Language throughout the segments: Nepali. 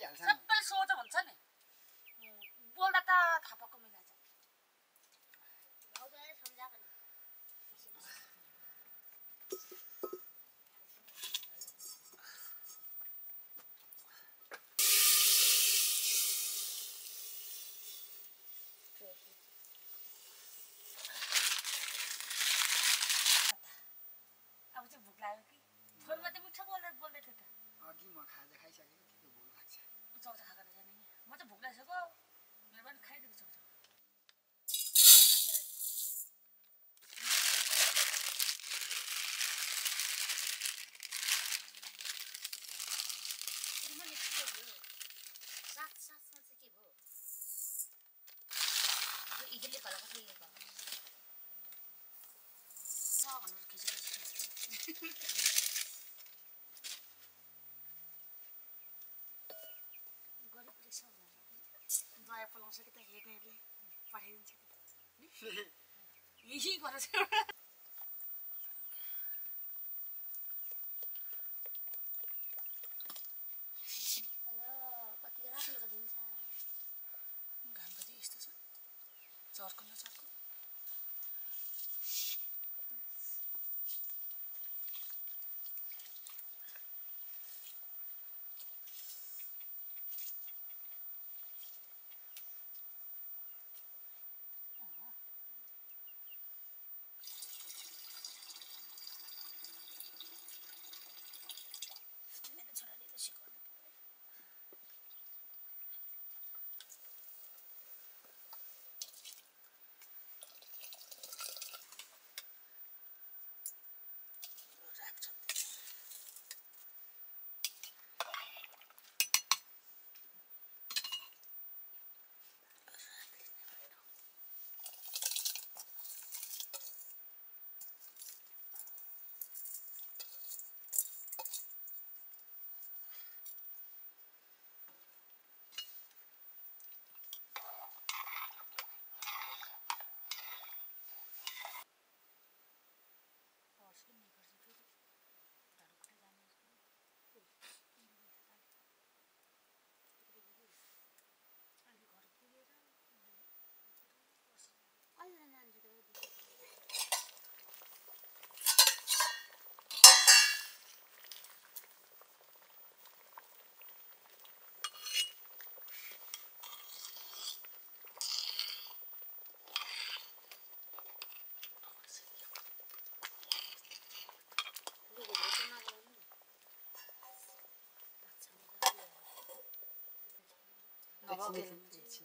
Yes. हेर्नेहरूले पठाइदिन्छ यही गरेर 好好给他们解气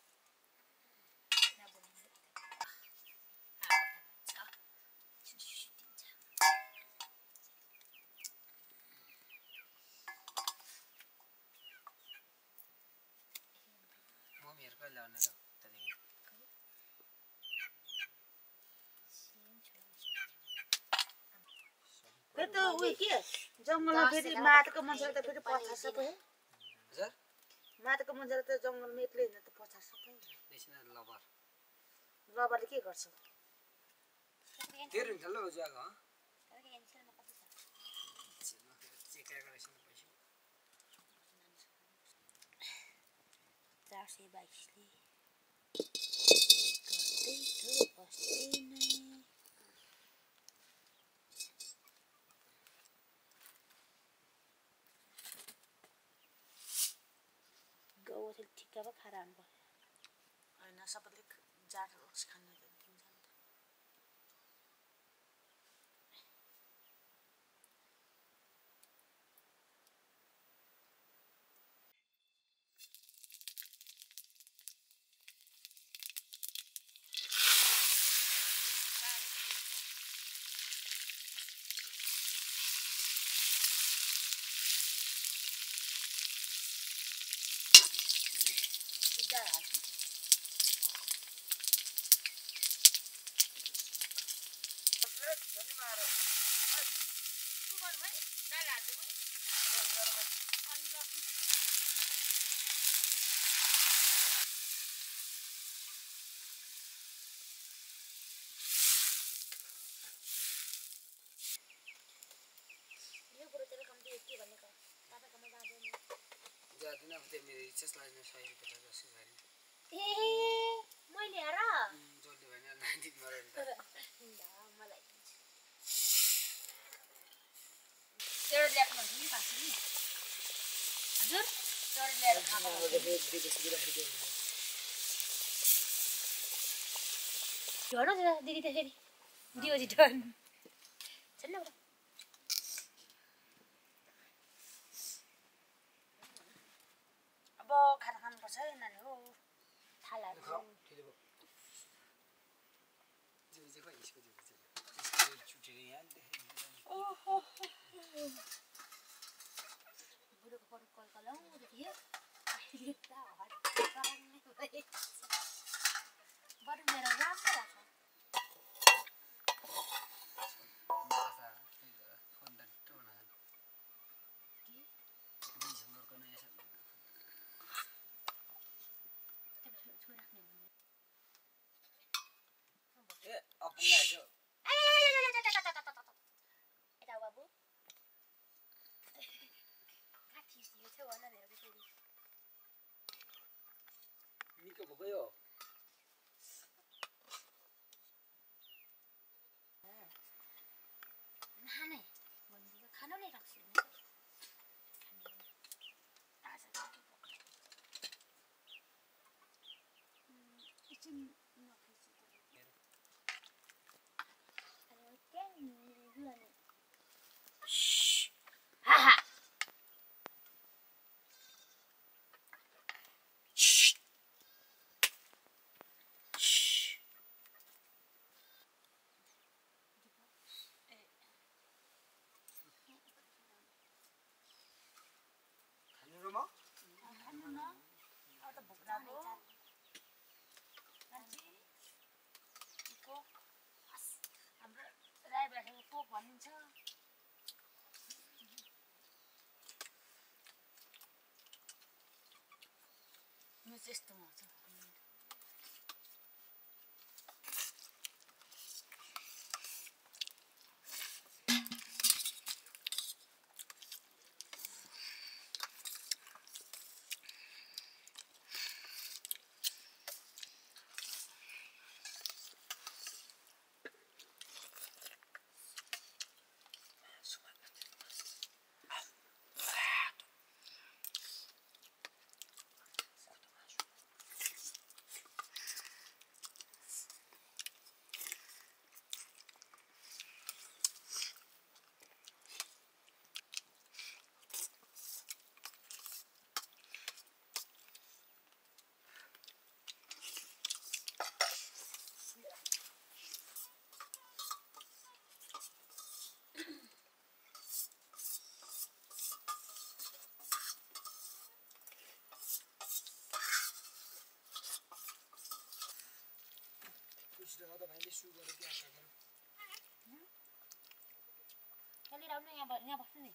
के? जङ्गलमा फेरि माटोको मान्छेले त फेरि सबै। माटोको मान्छेले त जङ्गलमा एक्लै हिँड्दा त पछाड सबै। लबरले के गर्छ? हुन्छ ल चार सय बाइसले ठिक्क खाएर आउनु होइन सबैले जाँड खानु God तेरो ल्याएको भन्छु नि हजुर तेरो ल्याएर दिदी त फेरि दियो न अब खाना खानुपर्छ है नानी हो थालाहरू बुढोको पढु कलकलाउँदो थियो अहिले त। बरु मेरो राम्रो लाग्छ ジェストもそう गरेर त्यहाँ ब- यहाँ बस्नु नि